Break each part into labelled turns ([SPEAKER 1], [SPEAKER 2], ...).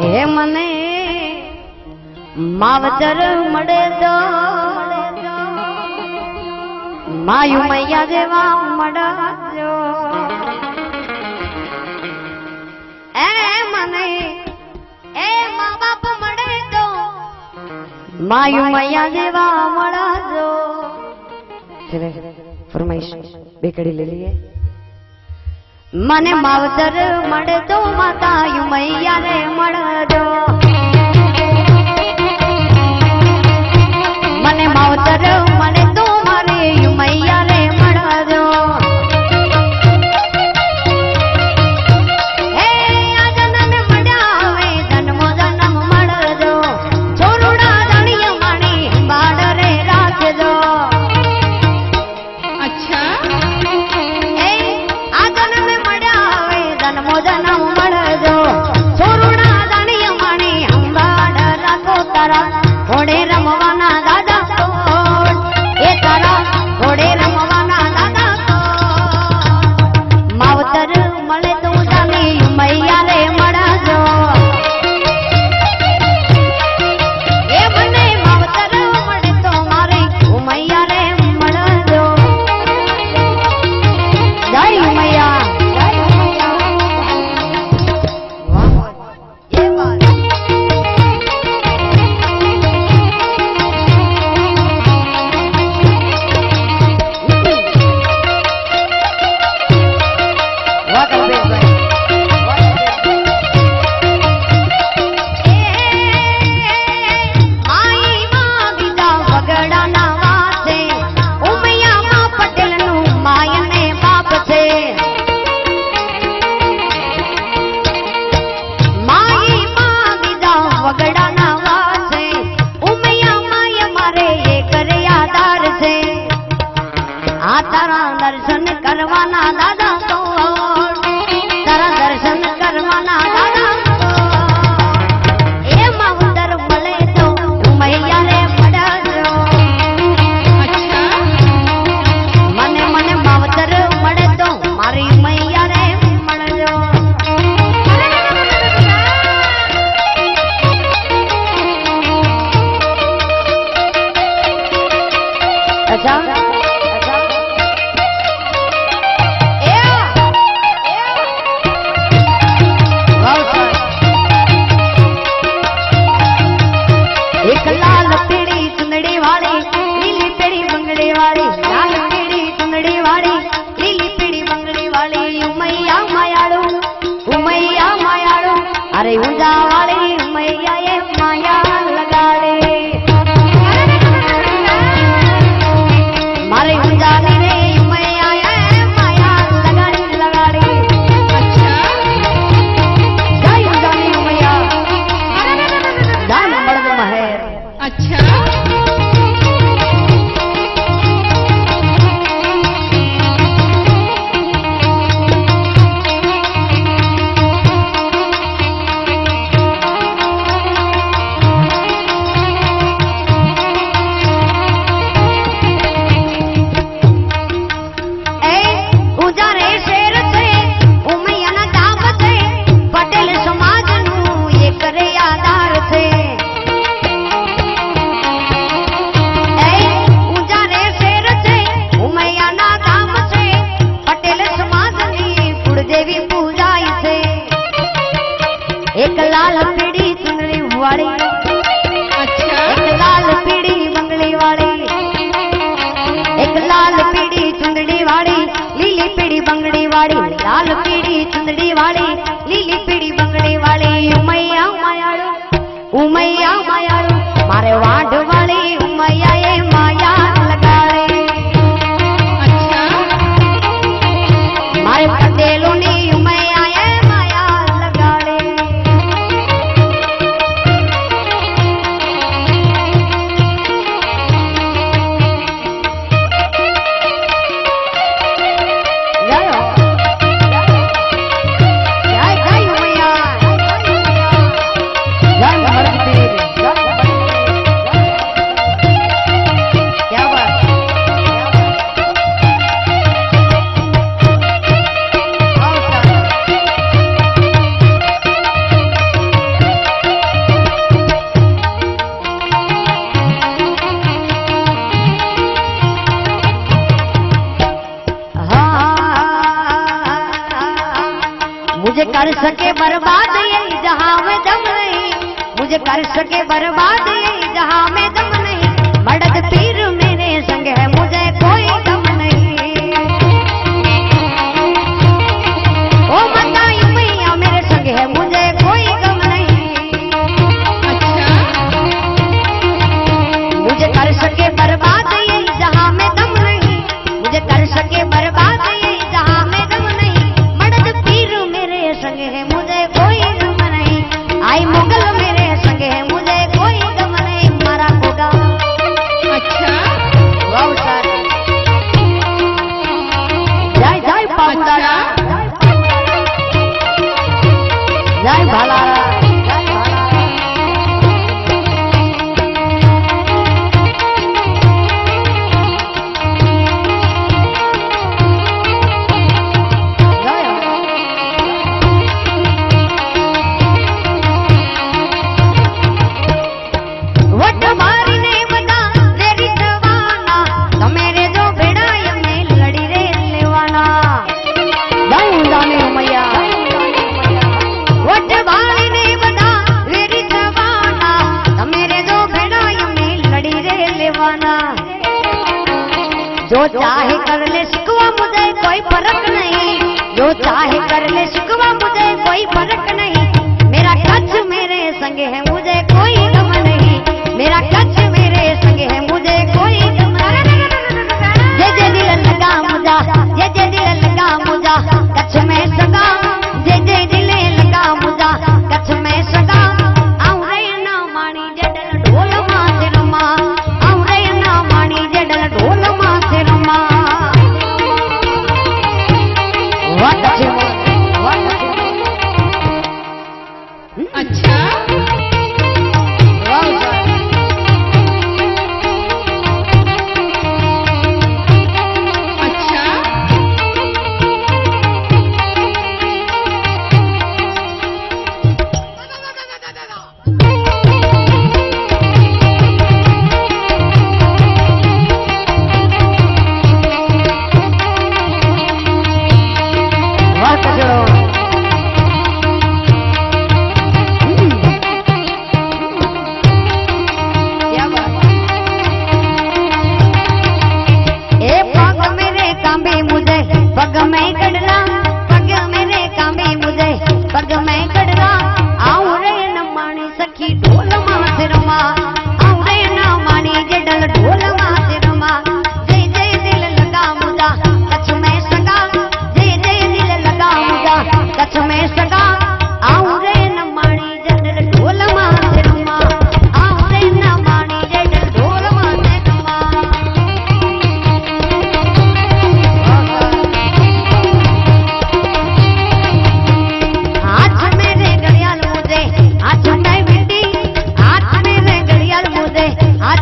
[SPEAKER 1] હે મને માવતર મળે તો. માયુ મૈયા જેવા મળજો. એ મને એ મા બાપ મળે તો. માયુ મૈયા જેવા મળજો. ફરમાઈશ બેકડી લઈ લઈએ. મને માવતર મળતો માતા મૈયા રે મળજો. મને માવતર મળે உமையாரும் மறைவாண்டு வழி உமையாய कर सके बर्बाद यही जहां में दम नहीं मुझे कर सके बर्बाद यही जहां में दम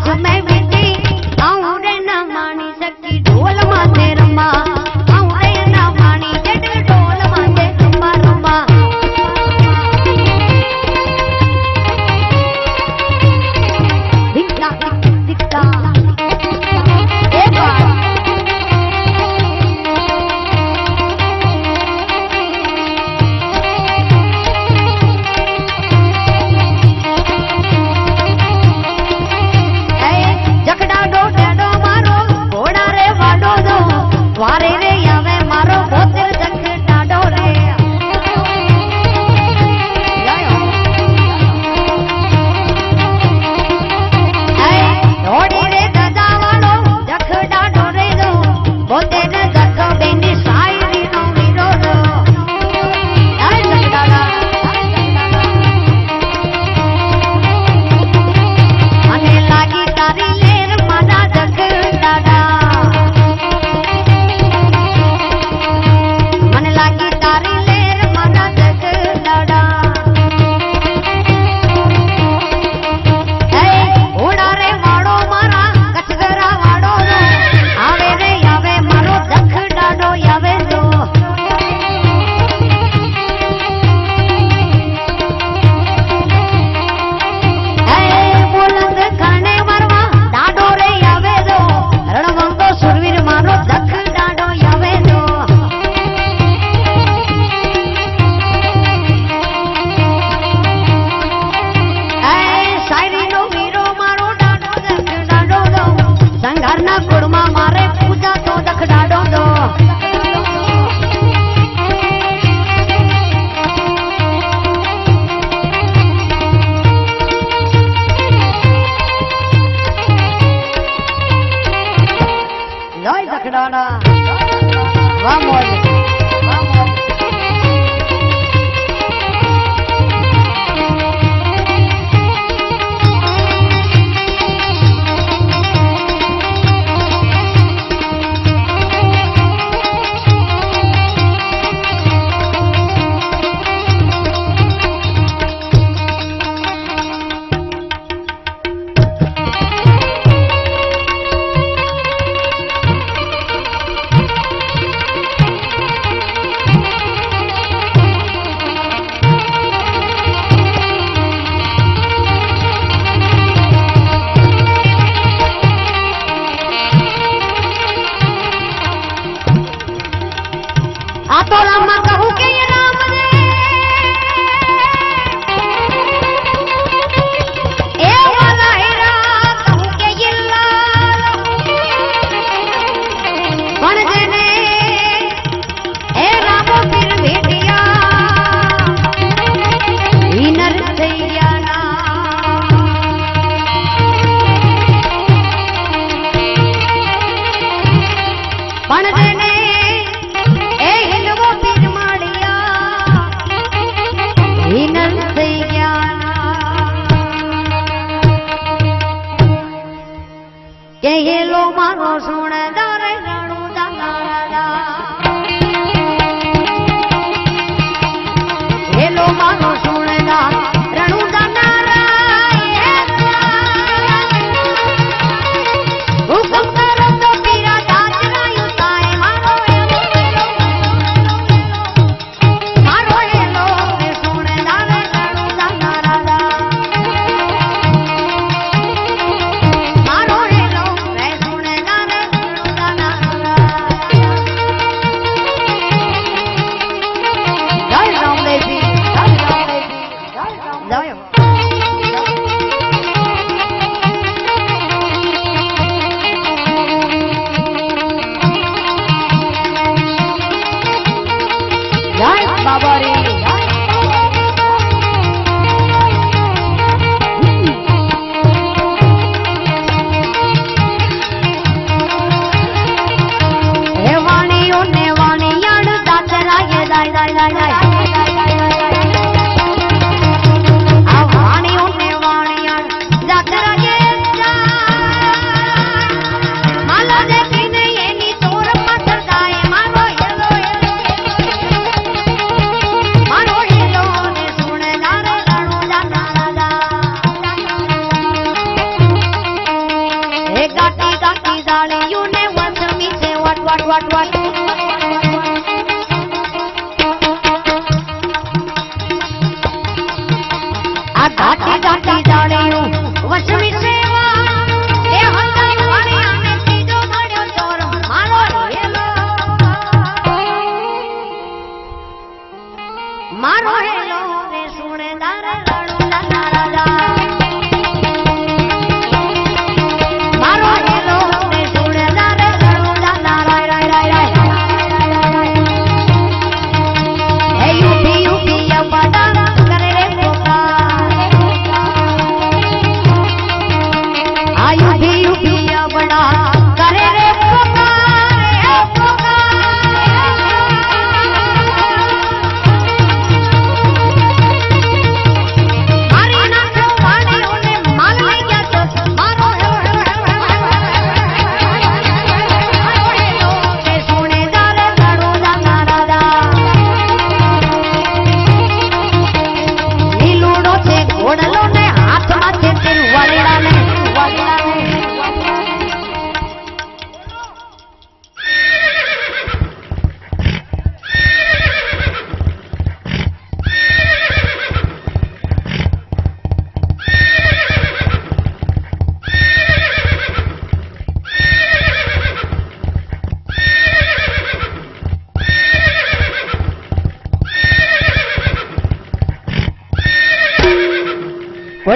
[SPEAKER 1] जो मैं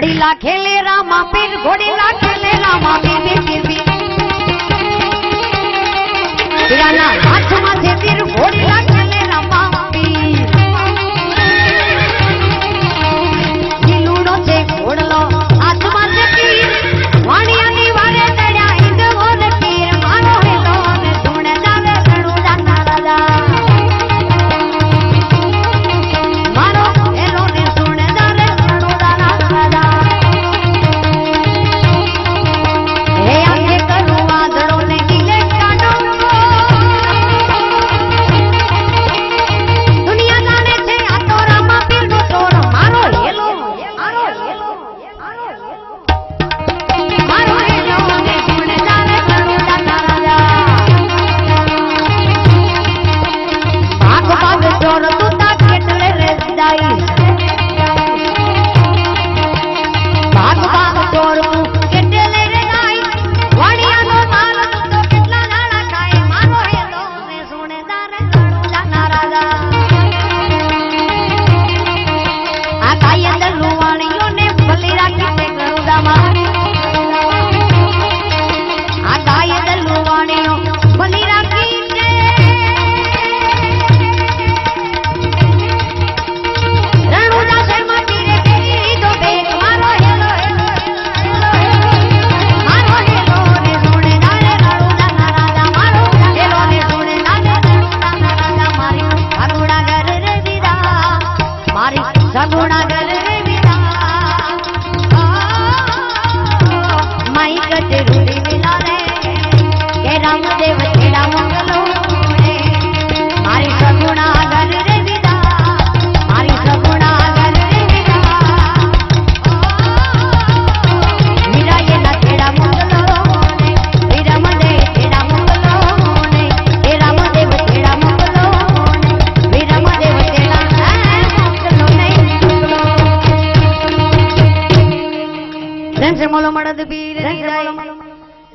[SPEAKER 1] घोड़ीला खेले रामा पीर घोड़ीला खेले रामा पीर पीर पीर पीर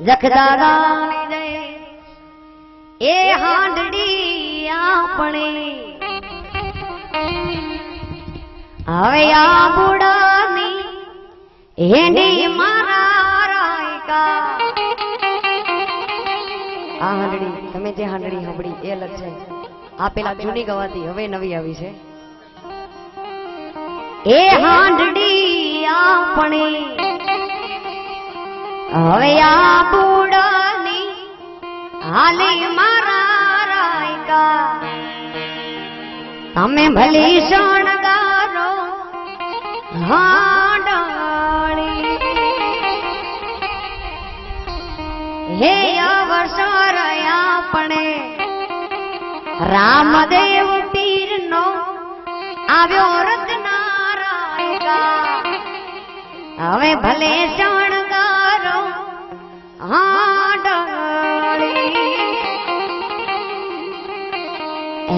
[SPEAKER 1] જખદાદા એ હાંડડી આપણે. હવે આ બુડાની હેડી મારા રાયકા. આ હાંડડી તમે જે હાંડડી સાંભળી એ અલગ છે. આ પેલા જૂની ગવાતી હવે નવી આવી છે. એ હાંડડી આપણે. હવે આ બુડાની હાલી મારા રાયકા. તમે ભલી શણગારો, હાંડાળી. હે અવસર આપણે, રામદેવ પીરનો આવ્યો રત્નારાયકા. હવે ભલે શણગારો હાંડાળી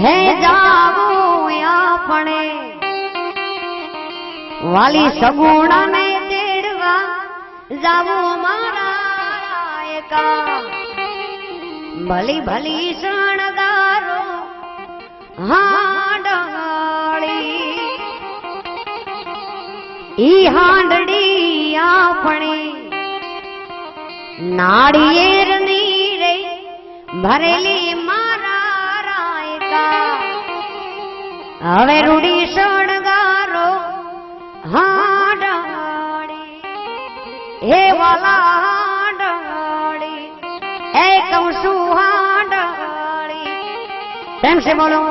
[SPEAKER 1] હે જાવું આપણે વાલી સગુણાને તેડવા જાવું મારા રાયકા ભલી ભલી શણગારો હાંડાળી ઈ હાંડડી આપણે નાળિયેર નીરે ભરેલી મારા રાયકા હવે રૂડી શણગારો હાંડાળી હે વાલા હાંડાળી એ કહું છું હાંડાળી તેમ છે બોલો